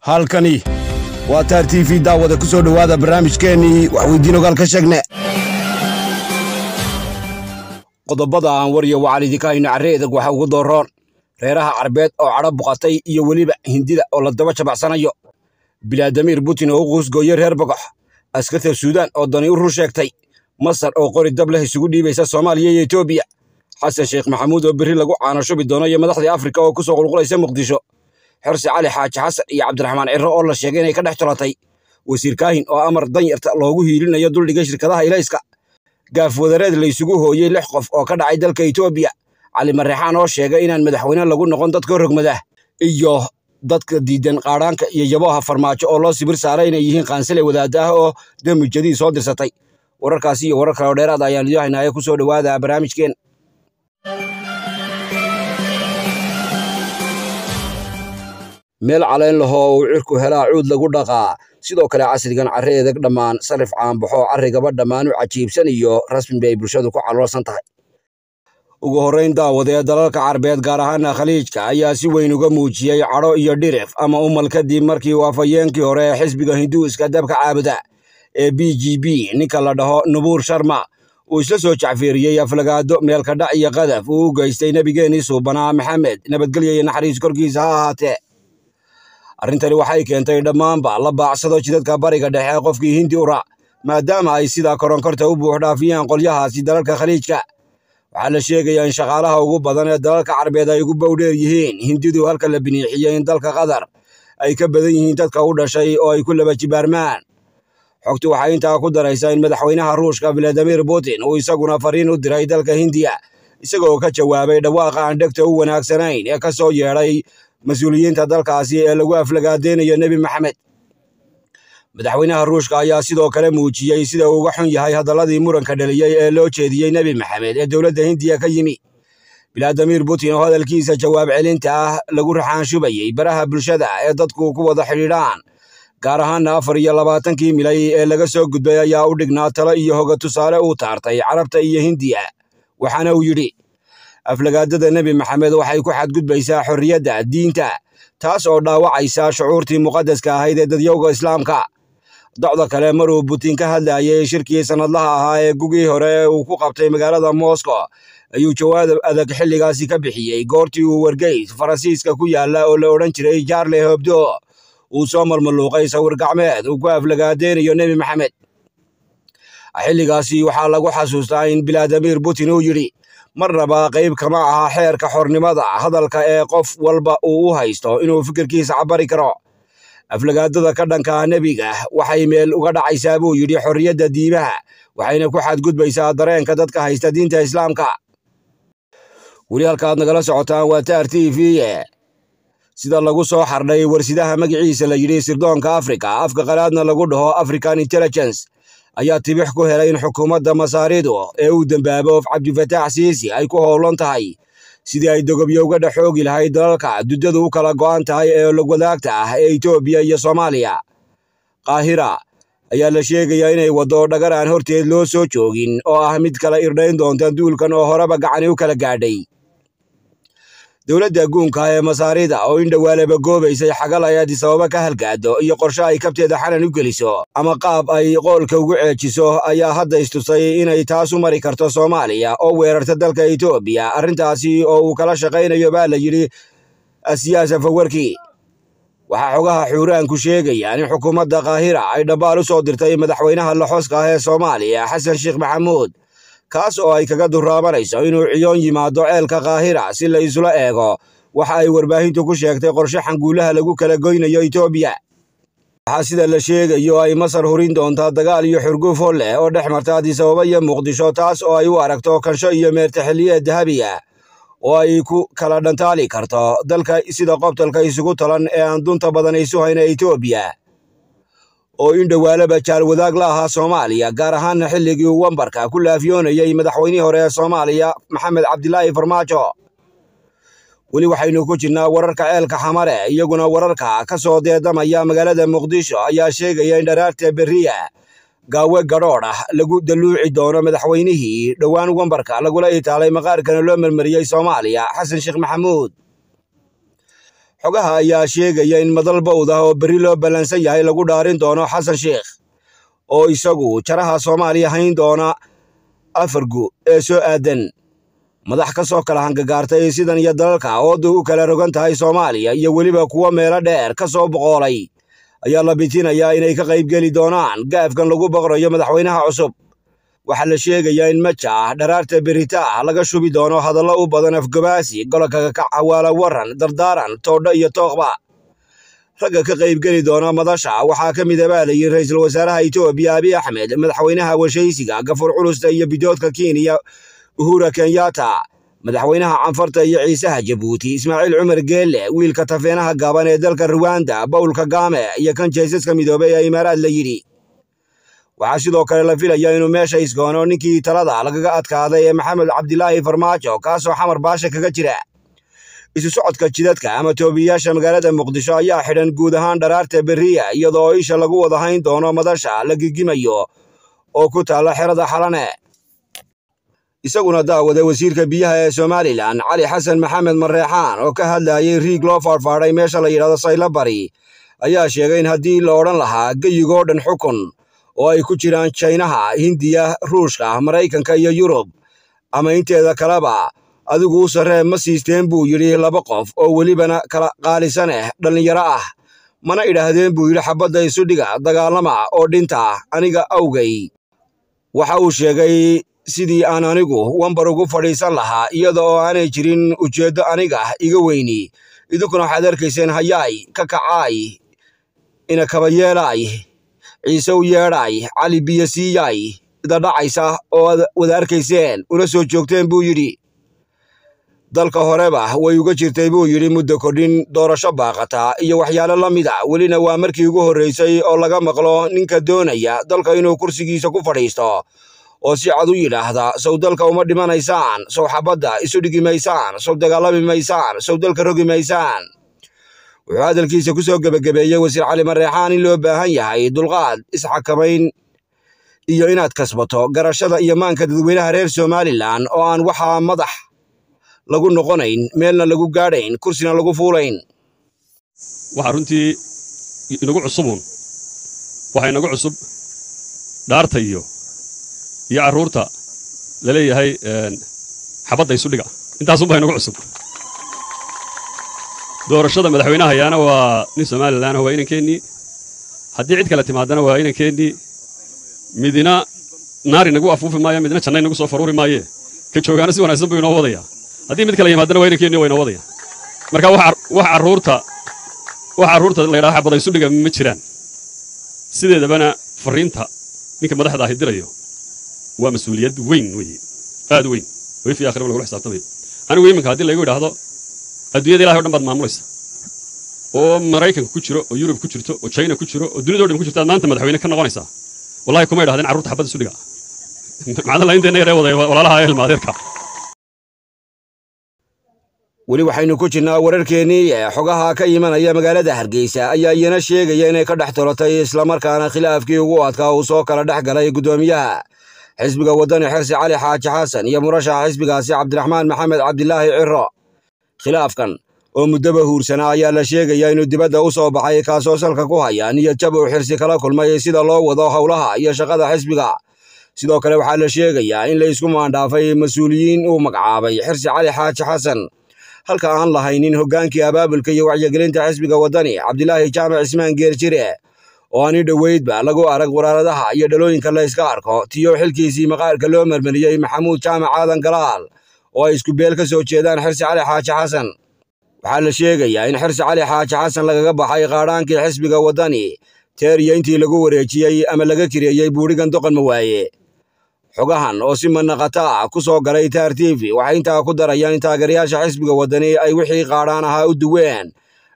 halkani waa taar t v daawada ku soo dhowaada barnaamijkeennii waxweydiin ogaal ka sheegne qodobada aan waryo waxaan idinka hayno carre edag waxa ugu dooroon reeraha carbeed oo cadho buqatay iyo weliba hindida oo la daba jabacsanayo. Bilaadamiir putin oo u quusgooye reer bogox. Askarta suudaan oo dani u rur sheegtay. Masar oo qori dab leh isugu dhiibaysa soomaaliya iyo etoobiya xasan sheekh maxamuud oo berri lagu caano shubi doono iyo madaxdii afrika oo ku soo qulqulaysa muqdisho xirsi cali xaaji xasan iyo cabdiraxmaan cirro oo la sheegay inay ka dhex tolatay. Wasiir kaahin oo amar danyarta loogu hiilinayo duldhigay shirkadaha ilayska. Gaaf wadareed la isugu hooyey lix qof oo ka dhacay dalka etoobiya cali mareexaan oo sheegay inaan madaxweyne lagu noqon dadka rogmada iyo dadka diidan qaadhaanka iyo yaboha farmaajo oo loo sibir saaray inay yihiin qaansile wadaada ah oo demujadii soo dirsatay. Wararkaasi iyo warar kale oo dheeraad ayaan idiin haynaaye ku soo dhowaada barnaamijkeen meel calayn lahoo uu cirku helaa cuud lagu dhaqaa. Sidoo kale casrigan carre dhammaan sarif caanbaxoo carrigaba dhammaan u cajiibsan iyo rasmi bay bulshadu ku caloolsan tahay. Ugu horrayn daawadee dalalka carbeed gaar ahaana khaliijka ayaa si weyn uga muujiyey cadho iyo dhirif ama umal kadib markii uu afhayeenkii hore ee xisbiga hinduuska dabka caabuda ee b g b. Ninka la dhaho nubuur sharma uu isla soo jacfeeriyey aflagaado meelkadhac iyo qadaf uu u geystay nebigeennii suubanaa maxamed. Nabadgelya naxariis korkiisa ha ahaatee arrintani waxay keentay dhammaanba la baacsado jidadka bariga dhexe qofkii hindi ura maadaama ay sidaa koronkorta u buuxdhaafiyeen qolyahaasi dalalka khaliijka. Waxaa la sheegayaa in shaqaalaha ugu badan ee dalalka carbeed ay ugu bowdheer yihiin. Hindidu halka la biniixiyey in dalka qatar ay ka badan yihiin dadka u dhashay oo ay ku laba jibaarmaan. Xogtu waxay intaa ku daraysaa in madaxweynaha ruushka valadimir putin uu isaguna fariin u diray dalka hindiya isagoo ka jawaabay dhawaaqa aan dhegta u wanaagsanayn ee ka soo yeedhay mas'uuliyiinta dalkaasi ee lagu aflagaadeynayo nebi maxamed. Madaxweynaha ruushka ayaa sidoo kale muujiyey sida uu uga xun yahay hadalladii muranka dhaliyey ee loo jeediyey nebi maxamed ee dowladda hindiya ka yimi. Bilaadimir putin oo hadalkiisa jawaab celinta ah lagu raxaanshubayey baraha bulshada ee dadku ku wada xidhiidhaan gaar ahaana afar iyo labaatankii milay ee laga soo gudbay ayaa u dhignaa talo iyo hoga tusaale uu taartay carabta iyo hindiya waxaana uu yidhi aflagaadada nebi maxamed waxay ku xadgudbaysaa xorriyadda diinta taas oo dhaawacaysa shucuurtii muqaddaska ahayd ee dadyowga islaamka. Docda kale maruu putin ka hadlayey shirkii sannadlaha ahaa ee gugii hore uu ku qabtay magaalada moscow ayuu jawaab adag xilligaasi ka bixiyey. Goortii uu wargeys faransiiska ku yaalla oo la odhan jiray jaarle hobdo uu soo marmaluuqay sawir gacmeed uu ku aflagaadeynayo nebi maxamed. Xilligaasi waxaa lagu xasuustaa in bilaadimir putin uu yidhi marnaba qayb kama aha xeerka xornimada hadalka ee qof walba uu u haysto inuu fikirkiisa cabari karo. Aflagaadada ka dhankaa nebiga waxay meel uga dhacaysaa buu yidhi xorriyadda diimaha waxayna ku xadgudbaysaa dareenka dadka haysta diinta islaamka. Weli halkaad nagala socotaan waa taar t v sida lagu soo xardhay warsidaha magaciisa la yidhi sirdoonka afrika afka qalaadna lagu dhaho african intelligence ayaa tibix ku helay in xukuumadda masaaridu ee uu dembaabo cabdifataax siisi ay ku howlan tahay. Sidii ay dogobyo uga dhex xoogi lahayd dalalka duddadu u kala go'an tahay ee logwadaagta ah ee etoobiya iyo soomaaliya. Qaahira ayaa la sheegayaa inay waddo dhagar aan horteed loo soo joogin oo ah mid kala irdhayn doonta duulkan oo horeba gacani u kala gaadhay dowladda guunka ee masaarida oo in dhowaalaba goobaysay xagal ay adisababa ka halgaado iyo qorshe ay kabteeda xanan u geliso. Ama qaab ay qoolka ugu ceejiso ayaa hadda istusay inay taas u mari karto soomaaliya oo weerarta dalka etoobiya arrintaasi oo uu kala shaqaynayo baa la yidhi asiyaasa fawarki waxaa xogaha xuuraanku sheegayaan in xukuumadda kaahira ay dhambaal u soo dirtay madaxweynaha laxooska ah ee soomaaliya xasan sheekh maxamuud kaas oo ay kaga duraabanayso inuu ciyoon yimaado ceelka kaahira si la isula eego. Waxa ay warbaahintu ku sheegtay qorshe xanguulaha lagu kala goynayo etoobiya waxaa sida la sheegayo ay masar hurin doontaa dagaal iyo xurguf holleh oo dhex marta adisababa iyo muqdisho taas oo ay u aragto kansho iyo meertaxiliyeed dahabiya oo ay ku kala dhantaali karto. Dalka sida qobtalka isugu talan ee aan dunta badan isu hayna etoobiya oo in dhowaalaba jaalwadaag la ahaa soomaaliya gaar ahaana xilligii wambarka ku laafiyoonayey madaxweynihii hore ee soomaaliya maxamed cabdilaahi farmaajo. Weli waxaynu ku jirnaa wararka ceelka xamare iyaguna wararka ka soo deedamaya magaalada muqdisho ayaa sheegaya in dharaarta berriya gaawe gadhoodh ah lagu daluuci doono madaxweynihii. Dhowaan wambarka lagula itaalay maqaarkana loo marmariyey soomaaliya xasan sheekh maxamuud xogaha ayaa sheegaya in madal bowd ah oo berri loo ballansan yahay lagu dhaarin doono xasan sheikh oo isagu jaraha soomaaliya hayn doona afargu ee soo aadan. Madax ka soo kala hangagaartay sidan iyo dalalka oodu u kala rogan tahay soomaaliya iyo weliba kuwo meelo dheer ka soo boqoolay ayaa la bitinayaa inay ka qaybgeli doonaan gaafkan lagu boqrayo madaxweynaha cusub waxaa la sheegayaa in maja ah dharaarta berita ah laga shubi doono hadallo u badan afgabaasi gololka kakac hawaala waran dardaaran toodho iyo tooqba. Ragga ka qaybgeli doona madasha waxaa ka mid abaalayay ra'iisul wasaaraha etoobiya abiy axmed madaxweynaha washaysiga gafur culusta iyo bidoodka kenya uhura kenyatta madaxweynaha canfarta iyo ciisaha jabuuti ismaaciil cumar geelle wiilka tafeenaha gaaban ee dalka ruwanda bawl kagame iyo kan jaysaska midoobay ee imaaraad la yidhi waxaa sidoo kale la filaya inuu meesha isgoono ninkii talada lagaga adkaaday ee maxamed cabdilaahi farmaajo kaasoo xamar baasha kaga jira. Isu socodka jidadka ama toobiyayaasha magaalada muqdisho ayaa xidhan guud ahaan dharaarta berriya iyadoo isha lagu wada hayn doono madasha la gigimayo oo ku taalla xerada xalane. Isaguna daawada wasiirka biyaha ee somalilan cali xasan maxamed mareexaan oo ka hadlayay riig loo faarfaadhay meesha la yidhahdo saylabari ayaa sheegay in haddii la odhan lahaa geyigoo dhan xukun oo ay ku jiraan jaynaha hindiya ruushka maraykanka iyo yurub. Ama inteeda kaleba adigu u sarree ma siisteen buu yidhi laba qof oo welibana kala qaalisaneh dhallinyaro ah. Mana idhaahdeen buu yidhi xabbadda isudhiga dagaalama oo dhinta aniga awgay. Waxa uu sheegay sidii aan anigu wambar ugu fadhiisan lahaa iyada oo aanay jirin ujeeddo aniga iga weyni. Idinkuna waxaad arkayseen hayaay ka kacaay ina kaba yeelaay ciise u yeedhaay cali biyo siiyaay idadhacaysa oo aad wada arkayseen una soo joogteen buu yidhi. Dalka horeba way uga jirtay buu yidhi muddo kordhin doorasho baaqata iyo waxyaalo la mid a welina waa markii ugu horraysay oo laga maqlo ninka doonaya dalka inuu kursigiisa ku fadhiisto oo si cad u yidhaahda sow dalka uma dhimanaysaan sow xabadda isu dhigi maysaan sow dagaalami maysaan sow dalka rogi maysaan wuxuu hadalkiisa ku soo gebagabeeyey wasiir cali mareexaan in loo baahan yahay dulqaad isxakamayn iyo inaad kasbato garashada iyo maanka dadweynaha reer somalilan oo aan waxaa madax lagu noqonayn meelna lagu gaadhayn kursina lagu fuulayn. Waxaa runtii inagu cusubuun waxaa inagu cusub dhaarta iyo iyo carruurta la leeyahay xabadda isu dhiga. Intaasunbaa inagu cusub doorashada madaxweynaha ayaana waa nin somalilan waa inankeenii haddii cid kale timaadana waa inankeenii midina naar inagu afuufi maayo midna janna inagu soo faruuri maaye. Ka joogaana si wanaagsan buu inoo wadaya. Haddii mid kale yimaadana waa inankeenii waa inoo wadaya. Marka wax carruurta wax carruurta la yidhaha xabada isu dhiga ma jiraan. Sideedabana farriinta ninka madaxda ahi dirayo waa mas'uuliyad weyn wey aad weyn. Way fi akhiraba lagula xisaabtamayo anigu iminka haddii laygu idhaahdo adduunyada ilahay o dhan baad maamulaysa oo maraykanka ku jiro oo yurub ku jirto oo china ku jiro oo dunida o dhan ku jirto aad maanta madaxweyne ka noqonaysaa. Wallahi kuma idhahdeen carruurta xabadda isu dhiga macdalla inteenna yaree waday walaalaha ilmaadeerka. Weli waxaynu ku jirnaa wararkeennii ee xogaha ka imanaya magaalada hargeysa ayaa iyana sheegaya inay ka dhex tolatay islamarkaana khilaafkii ugu adkaa uu soo kala dhex galay guddoomiyaha. Xisbiga waddani xirsi cali xaaji xasan iyo murashaxa xisbigaasi cabdiraxmaan maxamed cabdilaahi ciro khilaafkan oo muddoba huursanaa ayaa la sheegaya inuu dibadda u soo baxay kaasoo salka ku haya niyadjab uu xirsi kala kulmay sida loo wado howlaha iyo shaqada xisbiga. Sidoo kale waxaa la sheegayaa in la isku maandhaafay mas'uuliyiin uu magacaabay xirsi cali xaaji xasan. Halka aan lahaynin hoggaankii abaabulka iyo wacyigelinta xisbiga waddani cabdilaahi jaamac cismaan geerjire oo ani dhoweydba lagu arag waraaradaha iyo dhalooyinka la yska arko tiyo xilkiisii maqaarka loo marmariyey maxamuud jaamac aadan galaal oo ay isku beel ka soo jeedaan xirsi cali xaaji xasan. Waxaa la sheegayaa in xirsi cali xaaji xasan lagaga baxay qaadhaankii xisbiga waddani teer iyo intii lagu wareejiyey ama laga kireeyey buudhigan doqon mawaaye. Xogahan oo si manaqata ah ku soo galay taar tv waxay intaa ku darayaan in taageerayaasha xisbiga waddani ay wixii qaadhaan ahaa u duween.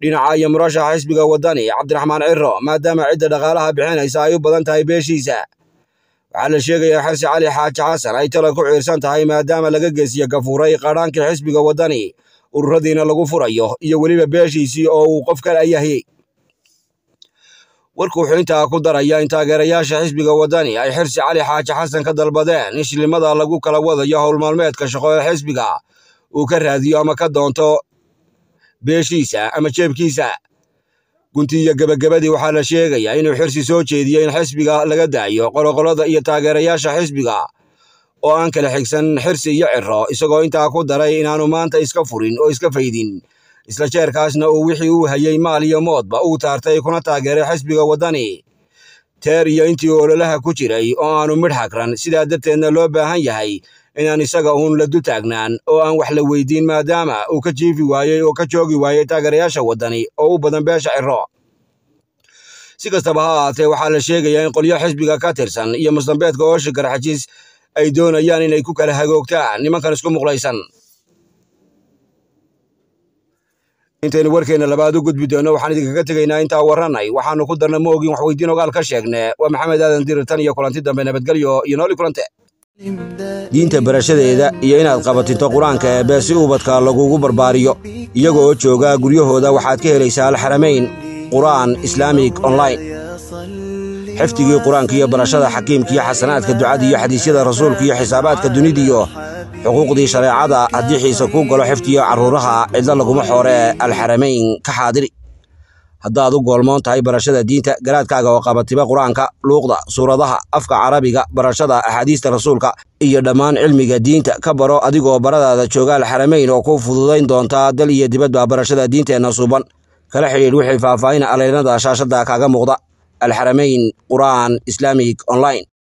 Dhinaca iyo murashaxa xisbiga waddani cabdiraxmaan ciro maadaama cidda dhaqaalaha bixinaysa ay u badan tahay beeshiisa waxaa la sheegayaa xirsi cali xaaji xasan ay tala ku ciirsan tahay maadaama laga geesiye gafuuray qaadhaankii xisbiga waddani ururadiina lagu furayo iyo weliba beeshiisii oo uu qof kala yahay. Warku wuxuu intaa ku daraya in taageerayaasha xisbiga waddani ay xirsi cali xaaji xasan ka dalbadeen in shilimada lagu kala wadayo howlmaalmeedka shaqo ee xisbiga. Uu ka raadiyo ama ka doonto beeshiisa ama jeebkiisa gunti iyo gebagabadii waxaa la sheegayaa inuu xirsi soo jeediyey in xisbiga laga daayo qoloqolada iyo taageerayaasha xisbiga oo aan kala xigsan xirsi iyo ciro isagoo intaa ku daray inaanu maanta iska furin oo iska faydin. Isla jeerkaasna uu wixii uu hayey maal iyo moodba uu taartay kuna taageeray xisbiga waddani. Teer iyo intii ololaha ku jiray oo aanu midh hagran sidaa darteedna loo baahan yahay inaan isaga uun la du oo aan wax la weydiin maadaama uu ka jiifi waayey oo ka joogi waayey taageerayaasha waddani oo u badan beesha ciro si kastaba ha ahaatee waxaa la sheegayaa in qolyo xisbiga ka tirsan iyo mustambeedka oosha garxajiis ay doonayaan inay ku kala hagoogtaan nimankan isku muqlaysan. Intaynu warkeenna labaad u gudbi doonno waxaan idinkaga tegaynaa intaa warranay. Waxaanu ku darna ma ogin ogaal ka sheegne waa maxamed aadan dirir tan iyo kulanti dambe nabadgelyo iyo nooli kulante diinta barashadeeda iyo inaad qabatinto qur'aanka eebbe si ubadka lagugu barbaariyo iyaga oo jooga guryahooda waxaad ka helaysaa alxaramayn qur'aan islaamig online. Xifdigii qur'aanka iyo barashada xakiimka iyo xasanaadka ducada iyo xadiisyada rasuulka iyo xisaabaadka dunidiyo xuquuqdii shareecada haddii xiise kuu galo xifdiyo carruuraha cidlo laguma xooree alxaramayn ka xaadiri haddaad u goolmoon tahay barashada diinta garaadkaaga oo qabatiba qur'aanka luuqda suuradaha afka carabiga barashada axaadiista rasuulka iyo dhammaan cilmiga diinta. Ka baro adigoo baradaada jooga alxaramayn oo ku fududayn doontaa dal iyo dibadba barashada diinteenna suuban kala xidhiidh wixii faahfaahin aleynada shaashadda kaaga muuqda. Alxaramayn qur'aan islaamig online